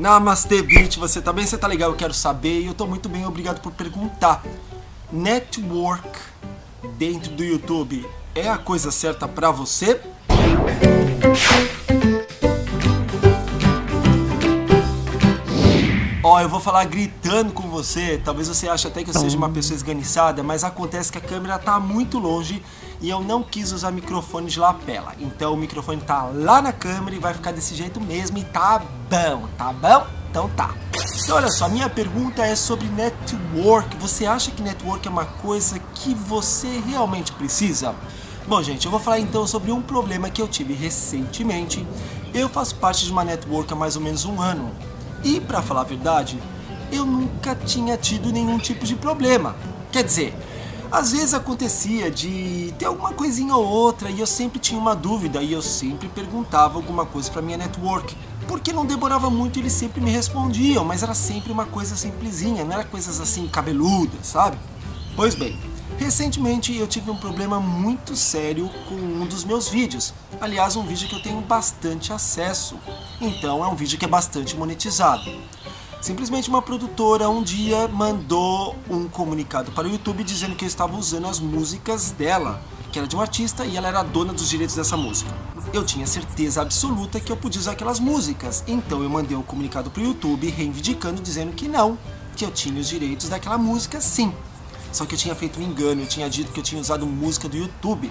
Namastê, Beat, você tá bem? Você tá legal? Eu quero saber e eu tô muito bem, obrigado por perguntar. Network dentro do YouTube é a coisa certa pra você? Ó, eu vou falar gritando com você. Talvez você ache até que eu seja uma pessoa esganiçada, mas acontece que a câmera tá muito longe e eu não quis usar microfone de lapela. Então o microfone tá lá na câmera e vai ficar desse jeito mesmo e tá bom, tá bom? Então tá. Então olha só, minha pergunta é sobre network. Você acha que network é uma coisa que você realmente precisa? Bom, gente, eu vou falar então sobre um problema que eu tive recentemente. Eu faço parte de uma network há mais ou menos um ano e, para falar a verdade, eu nunca tinha tido nenhum tipo de problema. Quer dizer, às vezes acontecia de ter alguma coisinha ou outra e eu sempre tinha uma dúvida e eu sempre perguntava alguma coisa para minha network. Porque não demorava muito eles sempre me respondiam, mas era sempre uma coisa simplesinha, não era coisas assim cabeludas, sabe? Pois bem, recentemente eu tive um problema muito sério com um dos meus vídeos. Aliás, um vídeo que eu tenho bastante acesso. Então é um vídeo que é bastante monetizado. Simplesmente uma produtora um dia mandou um comunicado para o YouTube dizendo que eu estava usando as músicas dela, que era de um artista e ela era dona dos direitos dessa música. Eu tinha certeza absoluta que eu podia usar aquelas músicas, então eu mandei um comunicado para o YouTube reivindicando dizendo que não, que eu tinha os direitos daquela música sim. Só que eu tinha feito um engano, eu tinha dito que eu tinha usado música do YouTube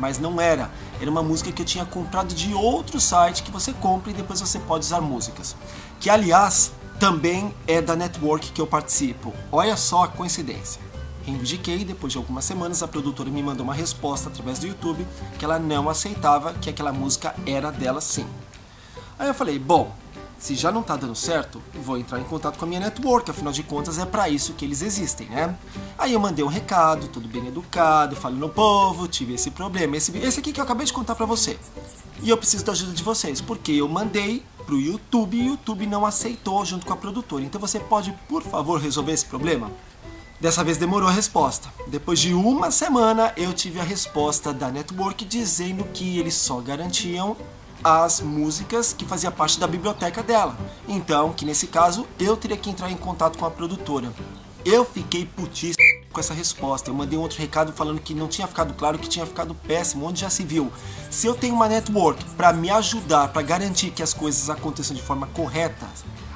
mas não era. Era uma música que eu tinha comprado de outro site que você compra e depois você pode usar músicas. Que aliás também é da network que eu participo. Olha só a coincidência. Reivindiquei, depois de algumas semanas a produtora me mandou uma resposta através do YouTube que ela não aceitava que aquela música era dela sim. Aí eu falei, bom, se já não tá dando certo, vou entrar em contato com a minha network, afinal de contas é para isso que eles existem, né? Aí eu mandei um recado, tudo bem educado, falei no povo, tive esse problema, esse, esse aqui que eu acabei de contar para você. E eu preciso da ajuda de vocês, porque eu mandei pro YouTube e o YouTube não aceitou junto com a produtora. Então você pode, por favor, resolver esse problema? Dessa vez demorou a resposta. Depois de uma semana, eu tive a resposta da network dizendo que eles só garantiam as músicas que fazia parte da biblioteca dela. Então, que nesse caso eu teria que entrar em contato com a produtora. Eu fiquei putíssimo com essa resposta. Eu mandei um outro recado falando que não tinha ficado claro, que tinha ficado péssimo, onde já se viu. Se eu tenho uma network para me ajudar, para garantir que as coisas aconteçam de forma correta,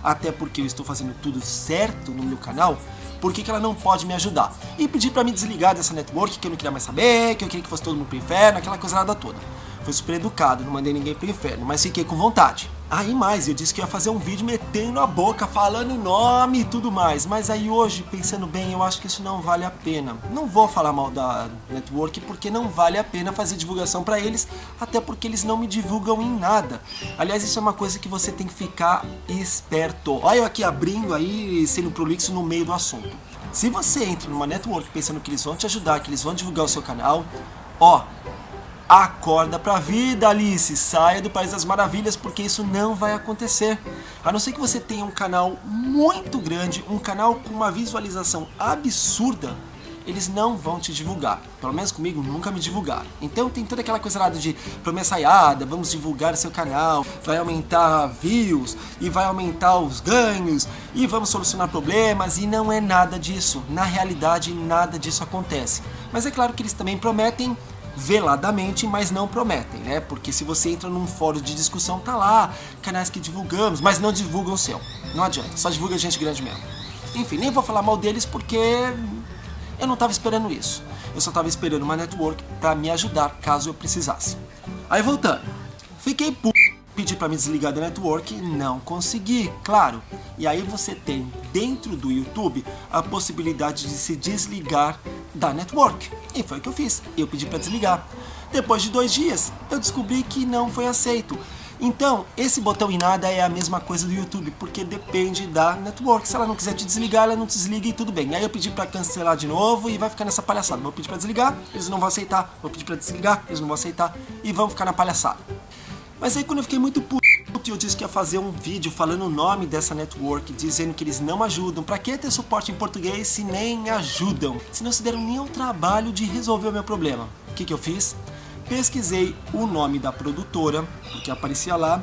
até porque eu estou fazendo tudo certo no meu canal, por que, que ela não pode me ajudar? E pedir para me desligar dessa network, que eu não queria mais saber, que eu queria que fosse todo mundo pro inferno, aquela coisa nada toda. Fui super educado, não mandei ninguém pro inferno, mas fiquei com vontade. Aí mais, eu disse que ia fazer um vídeo metendo a boca, falando nome e tudo mais. Mas aí hoje, pensando bem, eu acho que isso não vale a pena. Não vou falar mal da network porque não vale a pena fazer divulgação para eles, até porque eles não me divulgam em nada. Aliás, isso é uma coisa que você tem que ficar esperto. Olha eu aqui abrindo aí, sendo prolixo no meio do assunto. Se você entra numa network pensando que eles vão te ajudar, que eles vão divulgar o seu canal, ó, Acorda pra vida, Alice. Saia do País das Maravilhas, porque isso não vai acontecer. A não ser que você tenha um canal muito grande, um canal com uma visualização absurda, eles não vão te divulgar. Pelo menos comigo nunca me divulgaram. Então tem toda aquela coisa lá de promessaiada, vamos divulgar seu canal, vai aumentar views e vai aumentar os ganhos e vamos solucionar problemas e não é nada disso. Na realidade, nada disso acontece. Mas é claro que eles também prometem veladamente, mas não prometem, né? Porque se você entra num fórum de discussão, tá lá, canais que divulgamos, mas não divulgam o seu. Não adianta, só divulga gente grande mesmo. Enfim, nem vou falar mal deles porque eu não estava esperando isso. Eu só estava esperando uma network para me ajudar caso eu precisasse. Aí voltando, fiquei p... pedi para me desligar da network, não consegui, claro. E aí você tem dentro do YouTube a possibilidade de se desligar da network. E foi o que eu fiz. Eu pedi para desligar. Depois de dois dias, eu descobri que não foi aceito. Então, esse botão em nada é a mesma coisa do YouTube, porque depende da network. Se ela não quiser te desligar, ela não te desliga e tudo bem. Aí eu pedi para cancelar de novo e vai ficar nessa palhaçada. Vou pedir para desligar, eles não vão aceitar. Vou pedir para desligar, eles não vão aceitar e vão ficar na palhaçada. Mas aí quando eu fiquei muito puto, eu disse que ia fazer um vídeo falando o nome dessa network, dizendo que eles não ajudam. Pra que ter suporte em português se nem ajudam? Se não se deram nem o trabalho de resolver o meu problema. O que, que eu fiz? Pesquisei o nome da produtora, porque aparecia lá,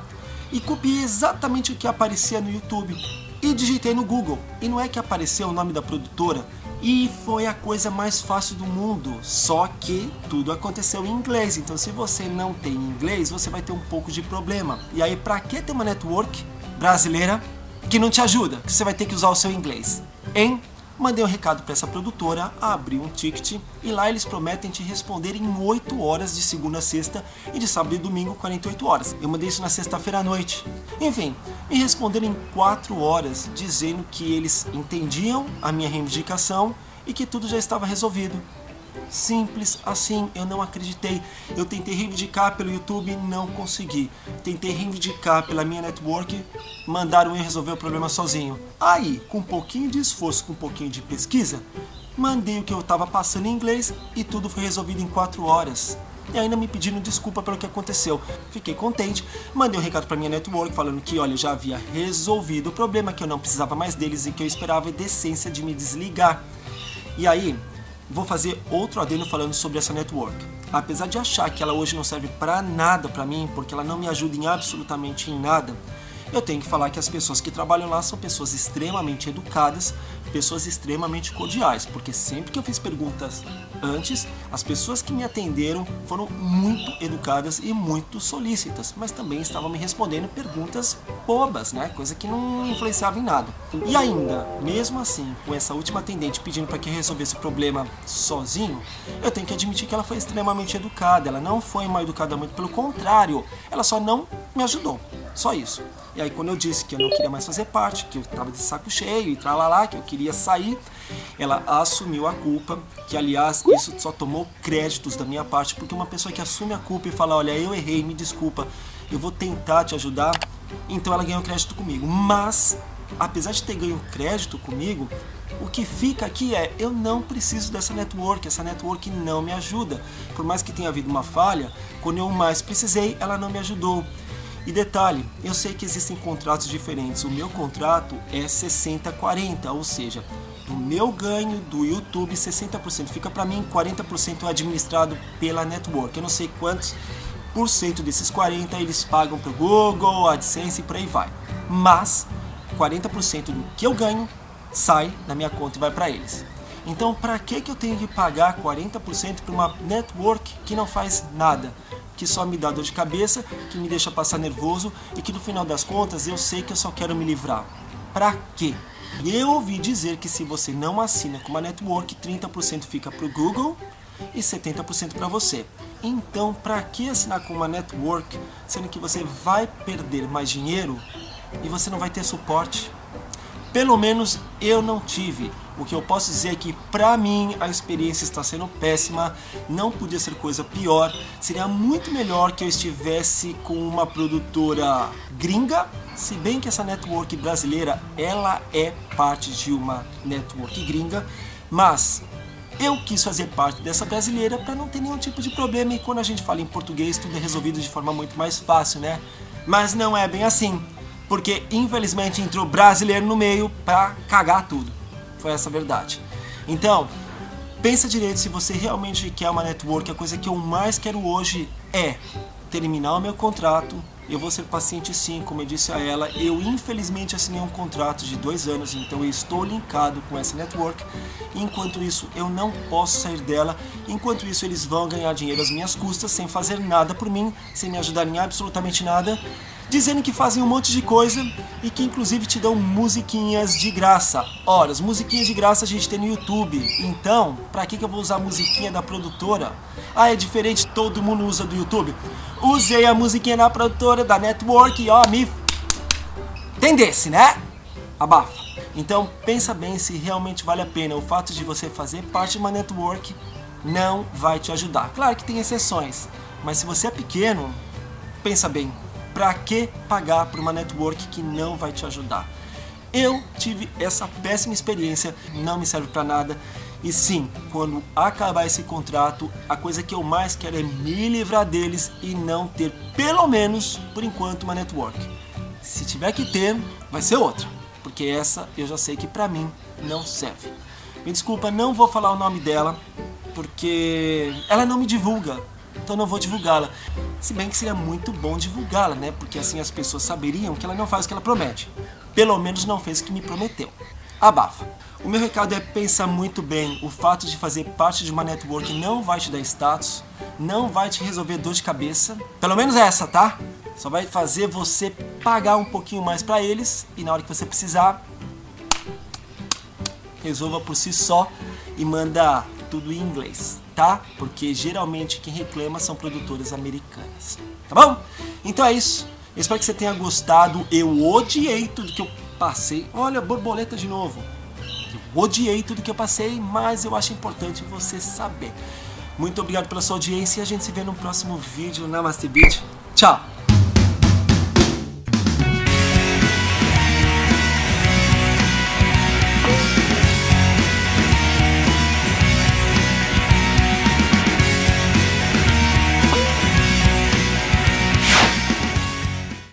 e copiei exatamente o que aparecia no YouTube e digitei no Google. E não é que apareceu o nome da produtora e foi a coisa mais fácil do mundo. Só que tudo aconteceu em inglês. Então, se você não tem inglês, você vai ter um pouco de problema. E aí, para que ter uma network brasileira que não te ajuda? Que você vai ter que usar o seu inglês. Em Mandei um recado para essa produtora, abri um ticket e lá eles prometem te responder em 8 horas de segunda a sexta e de sábado e domingo 48 horas. Eu mandei isso na sexta-feira à noite. Enfim, me responderam em 4 horas dizendo que eles entendiam a minha reivindicação e que tudo já estava resolvido. Simples assim, eu não acreditei. Eu tentei reivindicar pelo YouTube, não consegui. Tentei reivindicar pela minha network, mandaram eu resolver o problema sozinho. Aí, com um pouquinho de esforço, com um pouquinho de pesquisa, mandei o que eu estava passando em inglês e tudo foi resolvido em 4 horas. E ainda me pedindo desculpa pelo que aconteceu. Fiquei contente, mandei um recado para minha network falando que, olha, já havia resolvido o problema, que eu não precisava mais deles e que eu esperava a decência de me desligar. E aí, vou fazer outro adendo falando sobre essa network. Apesar de achar que ela hoje não serve para nada para mim, porque ela não me ajuda em absolutamente em nada, eu tenho que falar que as pessoas que trabalham lá são pessoas extremamente educadas, pessoas extremamente cordiais, porque sempre que eu fiz perguntas antes, as pessoas que me atenderam foram muito educadas e muito solícitas, mas também estavam me respondendo perguntas bobas, né? Coisa que não influenciava em nada. E ainda, mesmo assim, com essa última atendente pedindo para que eu resolvesse o problema sozinho, eu tenho que admitir que ela foi extremamente educada. Ela não foi mal educada, muito pelo contrário, ela só não me ajudou. Só isso. E aí quando eu disse que eu não queria mais fazer parte, que eu estava de saco cheio e tralalá, que eu queria sair, ela assumiu a culpa, que aliás isso só tomou créditos da minha parte, porque uma pessoa que assume a culpa e fala, olha, eu errei, me desculpa, eu vou tentar te ajudar, então ela ganhou crédito comigo. Mas, apesar de ter ganho crédito comigo, o que fica aqui é, eu não preciso dessa network, essa network não me ajuda. Por mais que tenha havido uma falha, quando eu mais precisei, ela não me ajudou. E detalhe, eu sei que existem contratos diferentes. O meu contrato é 60-40, ou seja, do meu ganho do YouTube 60% fica para mim, 40% é administrado pela network. Eu não sei quantos por cento desses 40 eles pagam para o Google, AdSense e por aí vai. Mas 40% do que eu ganho sai da minha conta e vai para eles. Então, para que, que eu tenho que pagar 40% para uma network que não faz nada? que só me dá dor de cabeça, que me deixa passar nervoso e que no final das contas eu sei que eu só quero me livrar. Pra quê? Eu ouvi dizer que se você não assina com uma network, 30% fica pro Google e 70% para você. Então, para que assinar com uma network, sendo que você vai perder mais dinheiro e você não vai ter suporte? Pelo menos eu não tive. O que eu posso dizer é que para mim a experiência está sendo péssima, não podia ser coisa pior. Seria muito melhor que eu estivesse com uma produtora gringa, se bem que essa network brasileira ela é parte de uma network gringa, mas eu quis fazer parte dessa brasileira para não ter nenhum tipo de problema e quando a gente fala em português tudo é resolvido de forma muito mais fácil, né? Mas não é bem assim porque infelizmente entrou brasileiro no meio para cagar tudo. Foi essa a verdade. Então, pensa direito se você realmente quer uma network. A coisa que eu mais quero hoje é terminar o meu contrato. Eu vou ser paciente sim, como eu disse a ela. Eu infelizmente assinei um contrato de dois anos, então eu estou linkado com essa network. Enquanto isso, eu não posso sair dela. Enquanto isso, eles vão ganhar dinheiro às minhas custas, sem fazer nada por mim, sem me ajudar em absolutamente nada dizendo que fazem um monte de coisa e que inclusive te dão musiquinhas de graça. Ora, as musiquinhas de graça a gente tem no YouTube, então pra que, que eu vou usar a musiquinha da produtora? Ah, é diferente, todo mundo usa do YouTube. Usei a musiquinha da produtora, da network e ó, me... Entendesse, né? Abafa. Então pensa bem se realmente vale a pena. O fato de você fazer parte de uma network não vai te ajudar. Claro que tem exceções, mas se você é pequeno, pensa bem, para que pagar por uma network que não vai te ajudar? Eu tive essa péssima experiência, não me serve para nada. E sim, quando acabar esse contrato, a coisa que eu mais quero é me livrar deles e não ter, pelo menos por enquanto, uma network. Se tiver que ter, vai ser outra, porque essa eu já sei que para mim não serve. Me desculpa, não vou falar o nome dela, porque ela não me divulga, então não vou divulgá-la. Se bem que seria muito bom divulgá-la, né? Porque assim as pessoas saberiam que ela não faz o que ela promete. Pelo menos não fez o que me prometeu. Abafa. O meu recado é pensa muito bem. O fato de fazer parte de uma network não vai te dar status, não vai te resolver dor de cabeça. Pelo menos essa, tá? Só vai fazer você pagar um pouquinho mais para eles e na hora que você precisar, resolva por si só e manda tudo em inglês, tá? Porque geralmente quem reclama são produtoras americanas, tá bom? Então é isso. Eu espero que você tenha gostado. Eu odiei tudo que eu passei. Olha, borboleta de novo. Eu odiei tudo que eu passei, mas eu acho importante você saber. Muito obrigado pela sua audiência e a gente se vê no próximo vídeo na Master Beat. Tchau!